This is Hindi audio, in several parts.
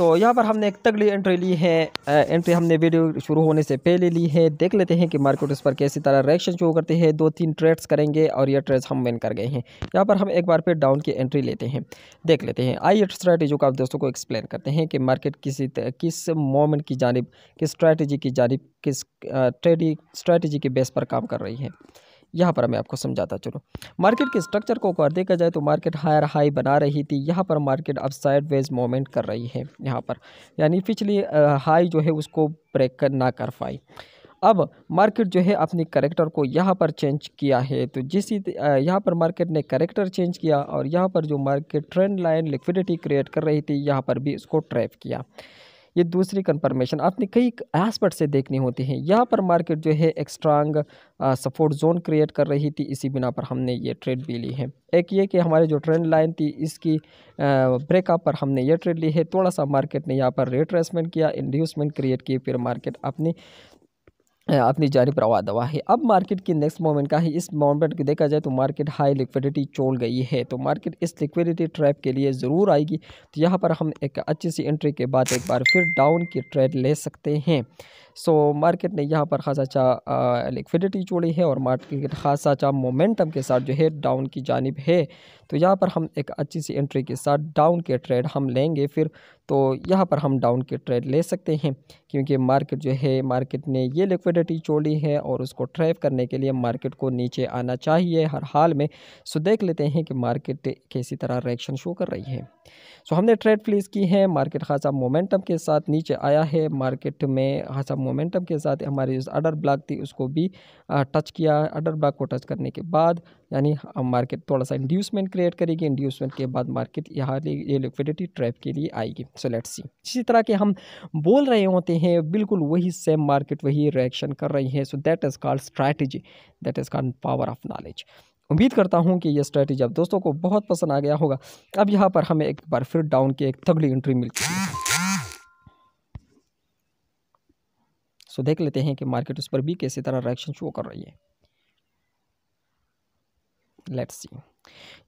तो यहाँ पर हमने एक तगड़ी एंट्री ली है। एंट्री हमने वीडियो शुरू होने से पहले ली है। देख लेते हैं कि मार्केट इस पर कैसी तरह रिएक्शन शो करते हैं। दो तीन ट्रेड्स करेंगे और ये ट्रेड्स हम विन कर गए हैं। यहाँ पर हम एक बार फिर डाउन की एंट्री लेते हैं। देख लेते हैं। आई स्ट्रैटेजी को आप दोस्तों को एक्सप्लेन करते हैं कि मार्केट किसी किस मोमेंट की जानब, किस स्ट्रैटेजी की जानब, किस ट्रेडिंग स्ट्रैटेजी के बेस पर काम कर रही है। यहाँ पर मैं आपको समझाता चलूँ। मार्केट के स्ट्रक्चर को अगर देखा जाए तो मार्केट हायर हाई बना रही थी। यहाँ पर मार्केट अब साइड वेज मोमेंट कर रही है यहाँ पर। यानी पिछली हाई जो है उसको ब्रेक कर, ना कर पाई। अब मार्केट जो है अपनी करेक्टर को यहाँ पर चेंज किया है। तो जिस यहाँ पर मार्केट ने करेक्टर चेंज किया और यहाँ पर जो market trend line liquidity create कर रही थी, यहाँ पर भी इसको ट्रैप किया। ये दूसरी कन्फर्मेशन आपने कई एस्पेक्ट से देखनी होती है। यहाँ पर मार्केट जो है एक स्ट्रांग सपोर्ट जोन क्रिएट कर रही थी, इसी बिना पर हमने ये ट्रेड भी ली है। एक ये कि हमारे जो ट्रेंड लाइन थी, इसकी ब्रेकअप पर हमने ये ट्रेड ली है। थोड़ा सा मार्केट ने यहाँ पर रिट्रेसमेंट किया इंड्यूसमेंट क्रिएट की, फिर मार्केट अपनी अपनी जारी प्रवाह दवा है। अब मार्केट की नेक्स्ट मोमेंट का है। इस मोमेंट को देखा जाए तो मार्केट हाई लिक्विडिटी चोल गई है। तो मार्केट इस लिक्विडिटी ट्रैप के लिए ज़रूर आएगी। तो यहाँ पर हम एक अच्छी सी एंट्री के बाद एक बार फिर डाउन की ट्रेड ले सकते हैं। सो मार्केट ने यहाँ पर खासा अच्छा लिक्विडिटी छोड़ी है और मार्केट खासा अच्छा मोमेंटम के साथ जो है डाउन की जानब है। तो यहाँ पर हम एक अच्छी सी एंट्री के साथ डाउन के ट्रेड हम लेंगे फिर। तो यहाँ पर हम डाउन के ट्रेड ले सकते हैं क्योंकि मार्केट जो है मार्केट ने ये लिक्विडिटी छोड़ी है और उसको ट्रैप करने के लिए मार्केट को नीचे आना चाहिए हर हाल में। सो देख लेते हैं कि मार्केट कैसी तरह रिएक्शन शो कर रही है। सो हमने ट्रेड प्लेस की है मार्केट खासा मोमेंटम के साथ नीचे आया है मार्केट में खासा मोमेंटम के साथ हमारी जो अडर ब्लॉक थी, उसको भी टच किया। अडर ब्लॉक को टच करने के बाद, यानी मार्केट थोड़ा सा इंड्यूसमेंट क्रिएट करेगी। इंड्यूसमेंट के बाद मार्केट यहाँ ये लिक्विडिटी ट्रैप के लिए आएगी। सो लेट्स सी इसी तरह के हम बोल रहे होते हैं, बिल्कुल वही सेम मार्केट वही रिएक्शन कर रही है। So that is called strategy that is called power of knowledge उम्मीद करता हूँ कि ये स्ट्रैटेजी अब दोस्तों को बहुत पसंद आ गया होगा। अब यहाँ पर हमें एक बार फिर डाउन की एक तगड़ी एंट्री मिलती है। सो देख लेते हैं कि मार्केट उस पर भी कैसी तरह रिएक्शन शो कर रही है। लेट्स सी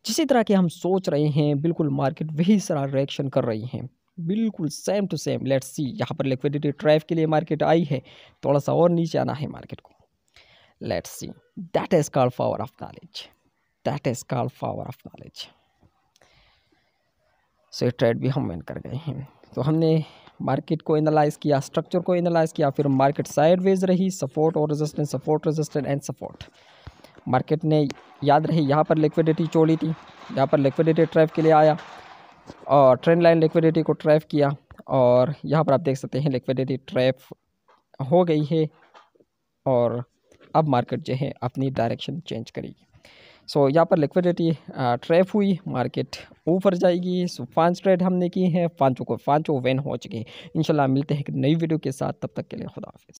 जिसी तरह के हम सोच रहे हैं, बिल्कुल मार्केट वही सारा रिएक्शन कर रही है। बिल्कुल same to same let's see यहाँ पर लिक्विडिटी ट्राइव के लिए मार्केट आई है। थोड़ा सा और नीचे आना है मार्केट को। Let's see that is called power of knowledge that is called power of knowledge so ये ट्रेड भी हम विन कर गए हैं। तो हमने मार्केट को एनालाइज किया, स्ट्रक्चर को एनालाइज किया, फिर मार्केट साइडवेज रही, सपोर्ट और resistance support resistance and support market ने याद रही, यहाँ पर लिक्विडिटी चोड़ी थी, यहाँ पर लिक्विडिटी ट्रैप के लिए आया, और ट्रेंड लाइन लिक्विडिटी को ट्रैप किया, और यहाँ पर आप देख सकते हैं लिक्विडिटी ट्रैप हो गई है, और अब मार्केट जो है अपनी डायरेक्शन चेंज करेगी। सो यहाँ पर लिक्विडिटी ट्रैप हुई मार्केट ऊपर जाएगी। सो पाँच ट्रेड हमने की है पाँचों को पाँचों वेन हो चुकी हैं। इंशाल्लाह मिलते हैं एक नई वीडियो के साथ। तब तक के लिए खुदा